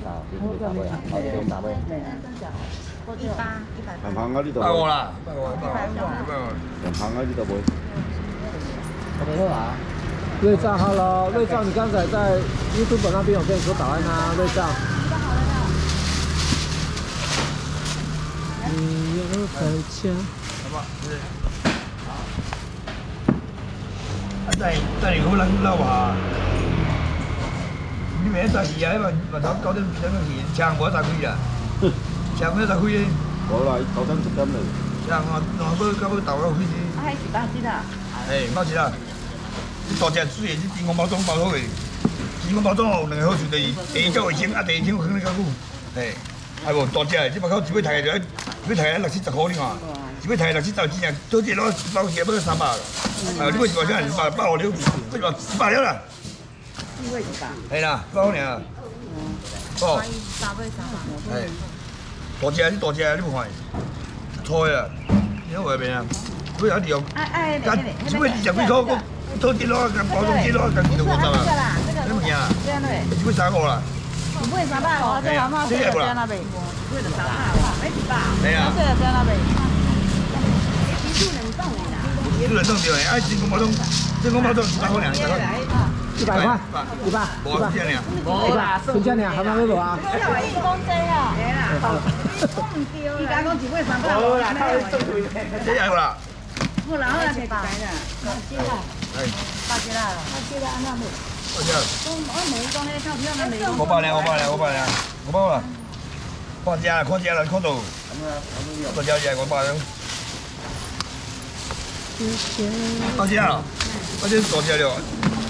打，你续打过来，继续打过来。上脚，一百八，一百五。行哥，你到。拜我啦，拜我，拜我。胖哥，你到没？他没来。瑞少，Hello，瑞少，你刚才在 YouTube 那边有跟你说答案呐，瑞少。你要再见。来吧，对。好。在，在你能不能认得我啊？买三皮子嘛，嘛那高登三皮子，唱过三辉啦，唱过三辉。过来高登十斤哩。唱，他他不他不投了飞机。还是八千啊？哎，八千啊！你大只水，你金光包装包好嘞。金光包装好，两个好处就是第一叫卫生，啊，第二清空那个路。哎，哎不，大只，你门口一杯茶，一杯茶六七十块哩嘛，一杯茶六七十几两，多些拿拿几包三八，啊，六百块钱，八八五六，这个八啦。系啦，包尔。哦，大车你大车你错呀，外面啊，不要理哎哎，几块偷几多啊？包装几多啊？几多块三啊？你唔听啊？准三啦。三百三百没几啊。不能动的，哎，真空包装，真空包装，三块两。一百块，一百，一百，一千两，一千还蛮不错啊。一为是啊，哎呀，都唔掉，依家讲只会三百，三百，几样啦？五两啦，八块啦，八块啦，八块啦，八块。我八两，我八两，我八两，我包了。包几啊？可几啊？可做？做交易啊？我包。包几啊？我先坐车了。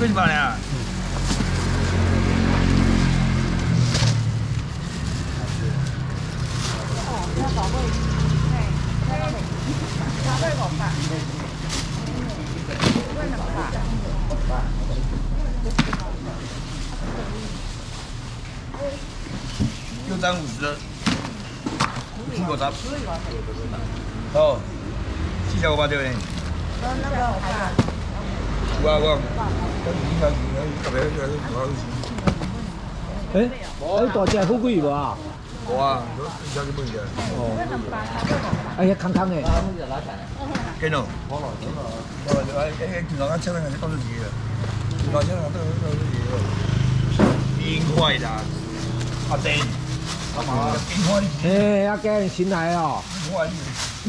出去吧嘞！儿。再打包一些菜，菜，打包一点吧。苹果啥？哦，七小五八这个人。五阿哎，哎，大姐，好贵不？不啊，都三四百块钱。哦。哎呀，坑坑的。给天。我了，我来就来，哎哎，电脑跟车都是干自己啊，电脑车都是干自己。冰块的，阿弟，阿妈。哎，阿姐，你先来哦。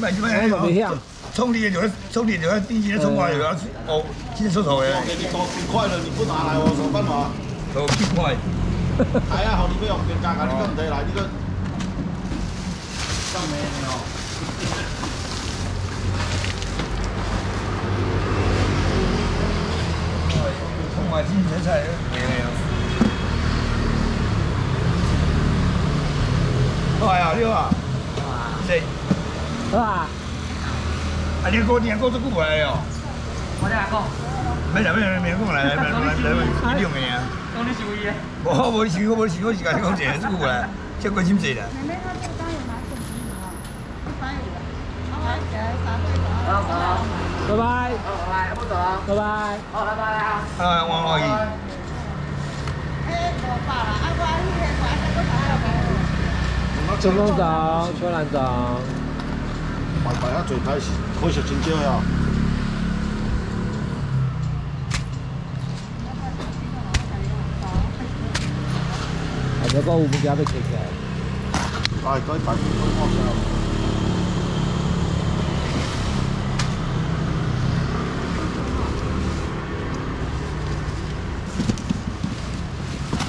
慢你慢点，慢哎，谢谢。充电又要充电又要一池冲充来，又要哦，先出台嘅。我俾你多几块啦，你不拿来我么办嘛？我几块。哎呀，后边又变价噶，你都唔提来，你个咁咩嘢哦？因为通话机真系都咩嘢啊？六啊，呢个啊，啊！你过年过出骨来哟！我哪个？没来没来没空来，没来没，来来，个呀？等你休息。我我休我休息，我自家你没看到有啥子礼物哈？有啥有啥？阿华好拜拜。不走拜拜。好，拜拜啊。哎，我乐意。哎，我发了，阿华你先挂，咱哥俩要拜拜。成功走，小兰走。外卖啊，做歹是可惜真少呀。哎，这个乌龟鸭子吃起来？哎，可以吃，可以吃。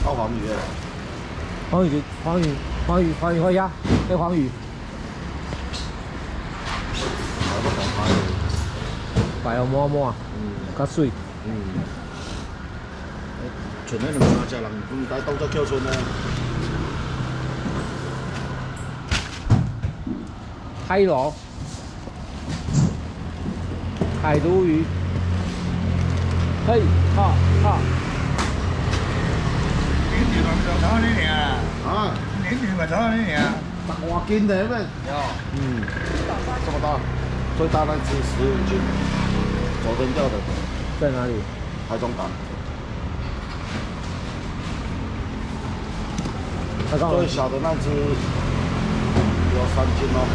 好黄鱼，黄鱼，黄鱼，黄鱼，黄鱼，黄鱼。白肉摸摸，嗯，卡水，嗯。船那里面啊，这唔该，当作跳船呐。海螺，海鲈鱼。嘿，哈，哈。年大呢，你啊，年呢，你十斤的，咩？有，嗯，这么大，最大的只十五斤。昨天钓的，在哪里？台中港。最小的那只有三斤哦。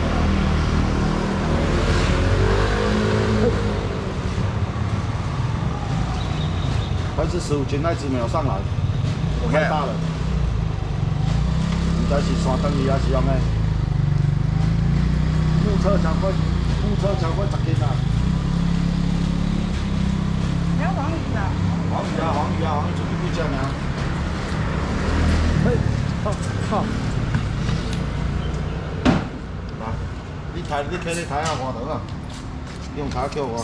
还是十五斤那只没有上来，太大了。唔知是山灯鱼还是阿咩？目测超过目测超过十斤啊！黄鱼啊，黄鱼啊，黄鱼准备过江了。嘿，好，来，你开，你开，你开下黄灯啊，用叉给我。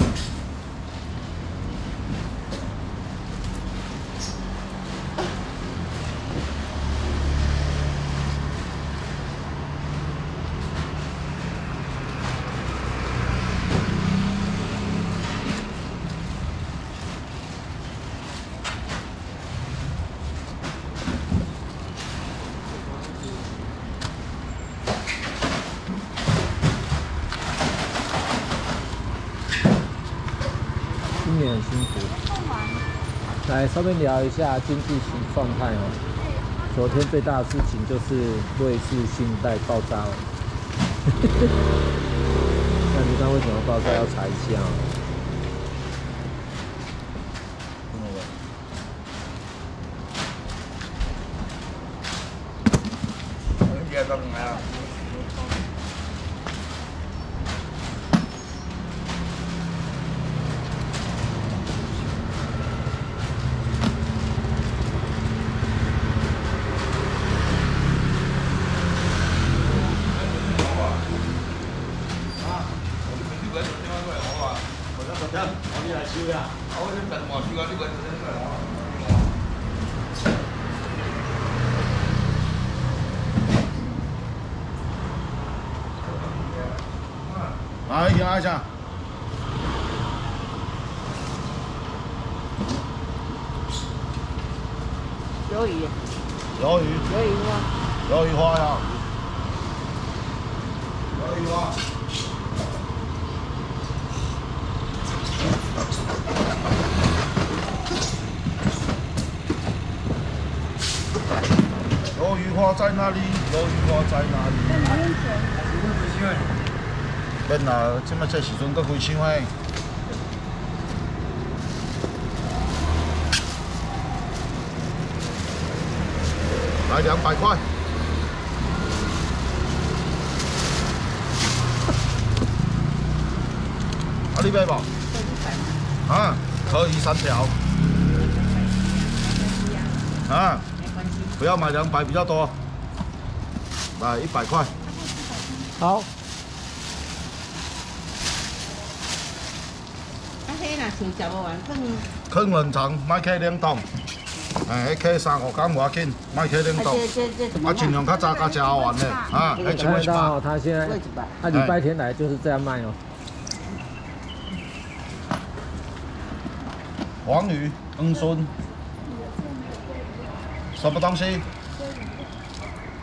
来，稍微聊一下经济型状态哦。昨天最大的事情就是瑞士信贷爆炸了。那你道为什么爆炸要查一下来啊，一下一下。鱿鱼。鱿鱼。鱿鱼花。鱿鱼花呀。鱿鱼花。鱿鱼花在哪里？鱿鱼花在哪里？在面前，别闹，这么些时钟都开心歪！来两百块。啊，你买不？啊，可以三条。啊。不要买两百，比较多。买一百块。好。完，啃啃嫩虫，莫啃冷冻。哎，去三五间唔要紧，莫啃冷冻。我尽量较早较吃完咧。啊，看到他现在，他礼拜天来就是这样卖哦。黄鱼、红鲟，什么东西？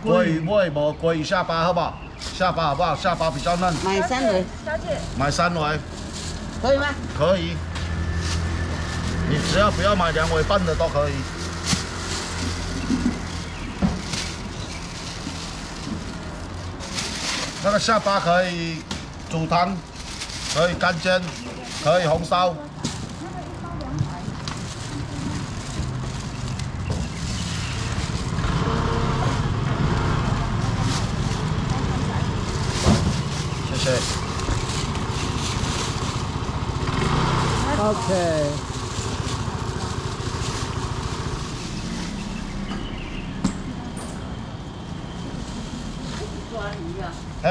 桂桂蘑菇下巴好不好？下巴好不好？下巴比较嫩。买三轮，小姐。买三轮，可以吗？可以。你只要不要买两尾半的都可以，那个下巴可以煮汤，可以干煎，可以红烧。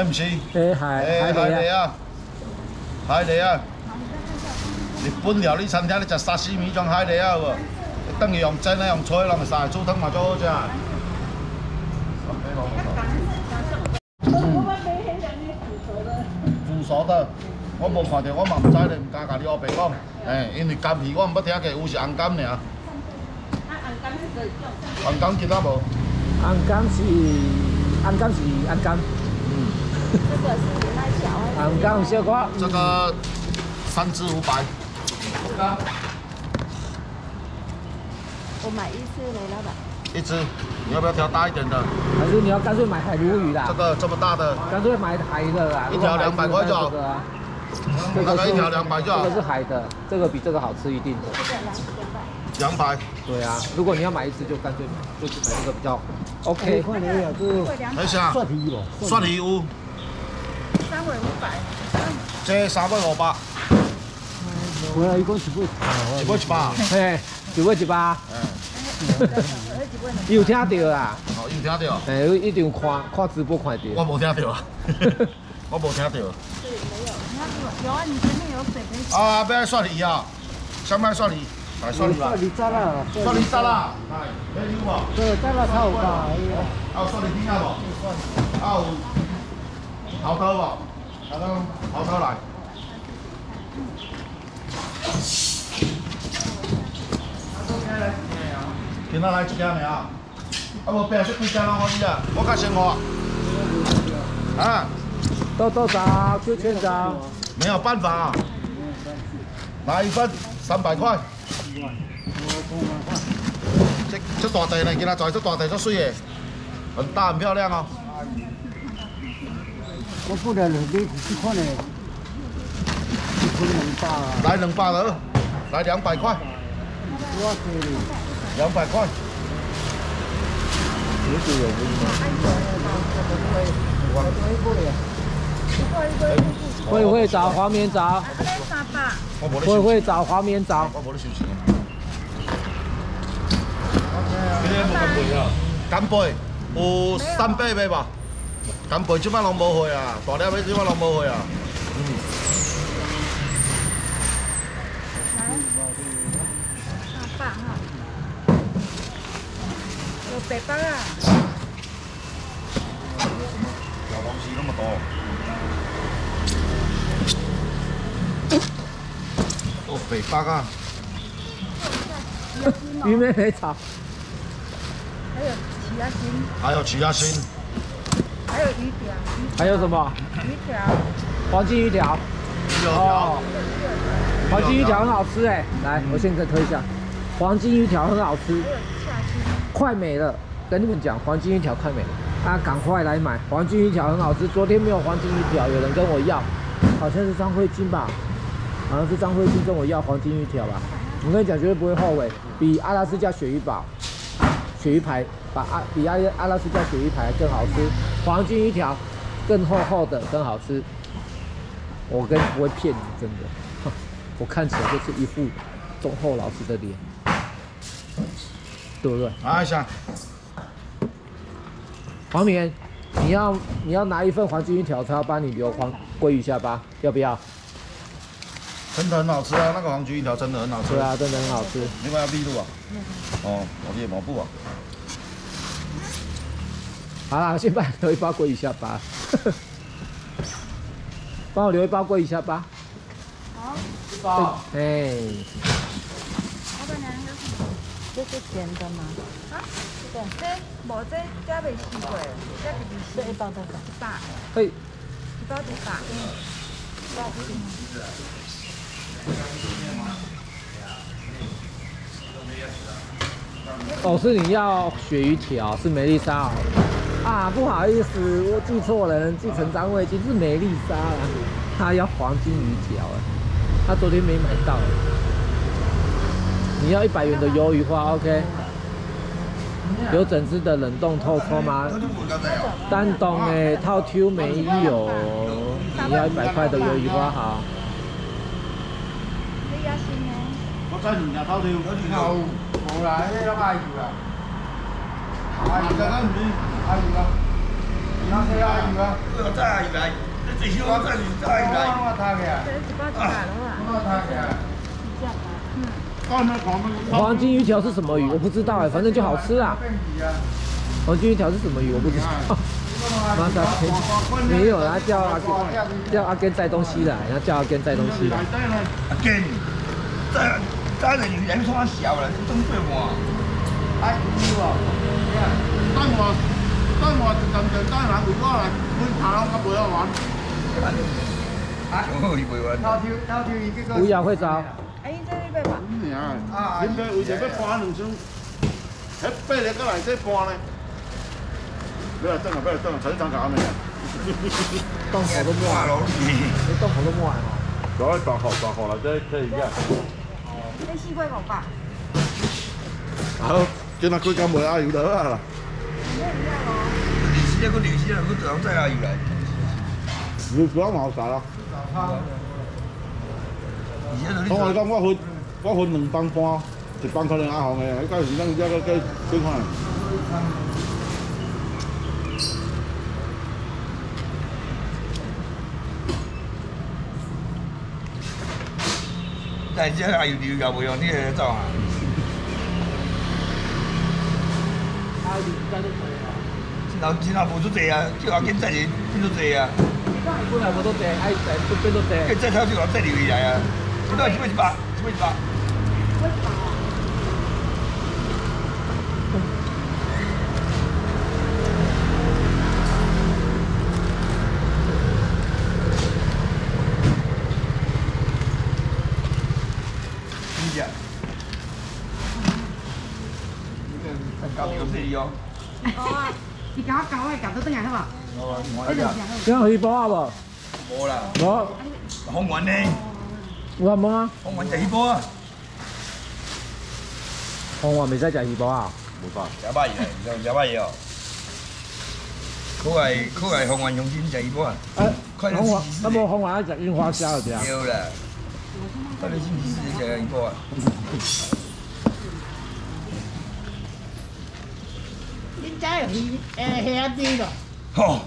诶，唔係，海海啊，海你啊，你本料理餐厅你食沙司米装海蛎啊，㖏等于用真啦，用菜啦，咪晒租得咪租只啊。嗯。无熟的，我无看到，我嘛唔知你唔敢甲你乌白讲，诶，因为柑皮我唔捌听过，有似红柑嚟啊。红柑其他无？红柑是红柑是红柑。这个是那小，这个三只五百。哥，我买一只，老板。一只，你要不要挑大一点的？还是你要干脆买海鲈鱼的？这个这么大的，干脆买海的了。一条两百块就好。这个一条两百就好。这个是海的，这个比这个好吃一定。的。两百，对啊，如果你要买一只，就干脆就是买这个比较。OK，看一下。等一下。蒜泥乌。这三百五八，我一共几百？几本几八？哎，几本几八？有听到啊？哦，有听到。哎，我一直看，看直播看到。我冇听到啊。我冇听到。啊，不要刷梨啊！上班刷梨，刷梨啦！刷梨咋啦？刷梨咋啦？哎，咋啦？哎呦。啊，刷梨听不？啊。好操吧，好都好操来。他今天来几间啊？天没啊？啊，无别出几间咯，我知啊。我搞生活。啊？多多找，多钱找？没有办法。来一份三百块。这这大地呢？今天在做大地做水的，很大很漂亮哦。我过了，你你自己看嘞，一斤两百。来两百了，来两百块。我给你。两百块。没事，没事。黄棉布黄棉会会找黄棉找。会会找黄棉找。干杯！有三百杯吧。咁白鸡巴拢冇会啊，大鸟白鸡巴拢冇会啊。嗯。啊爸啊。小东西那么多。有肥疤啊。有咩肥炒。还有其他新。还有其他新。还有什么？鱼条，黄金鱼条。有条。黄金鱼条很好吃哎，来，我现在推一下，黄金鱼条很好吃，快没了。跟你们讲，黄金鱼条快没了，啊，赶快来买，黄金鱼条很好吃。昨天没有黄金鱼条，有人跟我要，好像是张慧晶吧，好像是张慧晶跟我要黄金鱼条吧。我跟你讲，绝对不会后悔，比阿拉斯加鳕鱼堡。鳕鱼排，把阿比阿阿拉斯加鳕鱼排更好吃，黄金一条更厚厚的更好吃。我跟不会骗你，真的，我看起来就是一副忠厚老实的脸，对不对？啊，想黄明，你要你要拿一份黄金一条，他要帮你留黄鲑鱼下巴，要不要？真的很好吃啊，那个黄菊一条真的很好吃。对啊，真的很好吃。另外要秘鲁啊，哦，毛利毛布啊。好啦，先办留一包鲑鱼下巴，帮我留一包鲑鱼下巴。好，一包。嘿。我看人家是，这是甜的吗？啊，这这无这则未试过，这是一包多少？大。嘿。一包几打？一包一斤。哦，是你要鳕鱼条，是梅丽莎啊！啊，不好意思，我记错了，记成张卫实是梅丽莎了。他要黄金鱼条了，他昨天没买到。你要一百元的鱿鱼花，OK？有整只的冷冻透抽吗？单档哎，套 Q 没有。你要一百块的鱿鱼花哈？我真阿啊，阿啊，啊，我真最喜欢真真黄金鱼条是什么鱼？我不知道哎，反正就好吃啊。黄金鱼条是什么鱼？我不知道。妈的，没有，他叫阿叫阿根带东西的，然后叫阿根带东西。这这雨林山小了，你等半半。哎，唔要哦，是啊，唔等我，等我，就就等下，唔过来，会爬到佮不要玩。哎，唔会这会晓会招？啊，啊。恁这为什要搬两箱？迄背了个来这搬呢？不要等啊，不要等啊，找你当扛的啊。动手都慢你动都好，转好了，再再一下。四百五十八。好，今仔开价卖阿油了。啦。临时啊，个临时啊，个做啥在阿油来？主要毛啥啦？我我分我分两班班，一班可能阿行诶，一家先生一个鸡小看。哎，这还有旅游不用，你也找啊？啊，旅游加多钱啊？今朝今朝无做作业，啊？过来我做题，还再出片做题。今朝他叫我做旅啊？今朝是不一百？是不一百？康源呢？我冇啊。康源食耳波啊？红源未使食耳波啊？冇得。食乜嘢？食食乜哦。佢系佢系红源用钱食耳波啊？誒，红源，那么红源喺食樱花蝦啊？冇啦。阿你試試食耳波啊？點解？誒，係下 D 咯。好。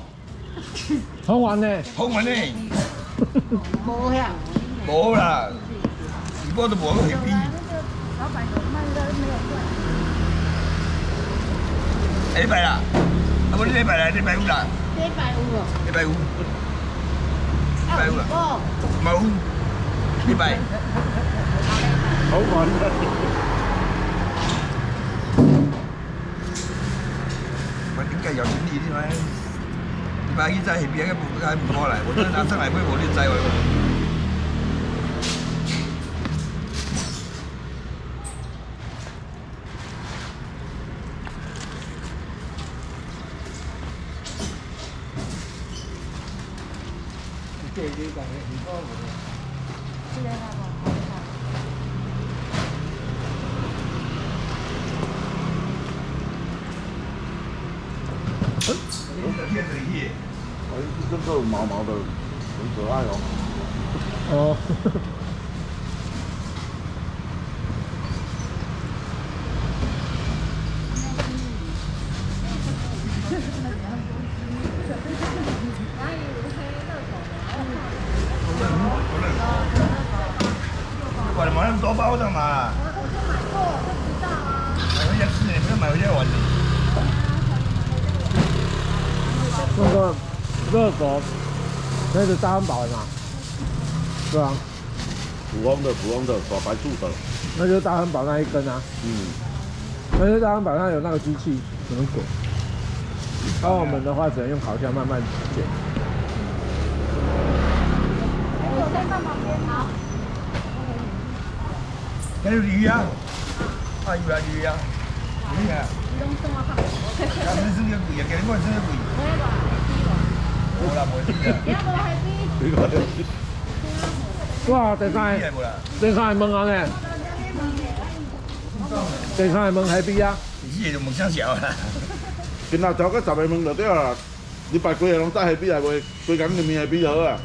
好玩呢，好玩呢，冇呀，冇啦，如果都冇去邊？老闆賣都沒有過。禮拜啦，啊冇禮拜啦，禮拜五啦。禮拜五哦。禮拜五。禮拜五啦。冇。禮拜。好玩啦。mà tính cả giàu chính gì đi mà 白伊在海边，个不，他不过来，我都要拿上来，龟，我都摘哎，这个毛毛的，很可爱哦。哦。那是大汉堡嘛，是啊，普通的普通的，刷白醋的，那就是大汉堡那一根啊。嗯，那是大汉堡那有那个机器，只能滚。澳门的话，只能用烤箱慢慢煎。还有鱼啊，啊有啊鱼啊，鱼啊，你弄么鱼鱼。哇！第三泰山蒙啊嘞！泰山蒙海边啊！边叫梦想笑啊！今下找个十来蒙就对了，你把几下拢打海皮来，会归港里面海皮头啊！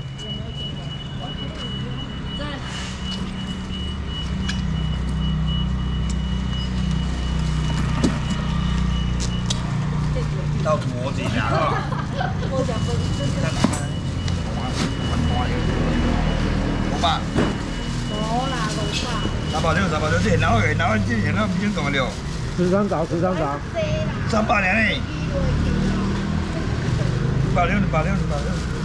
到处摸几下啊！八，冇啦，六百。三百六，三百六四，然后，然后进行那个不间断的。十三兆，十三兆。三百年呢。八六，八六，八六。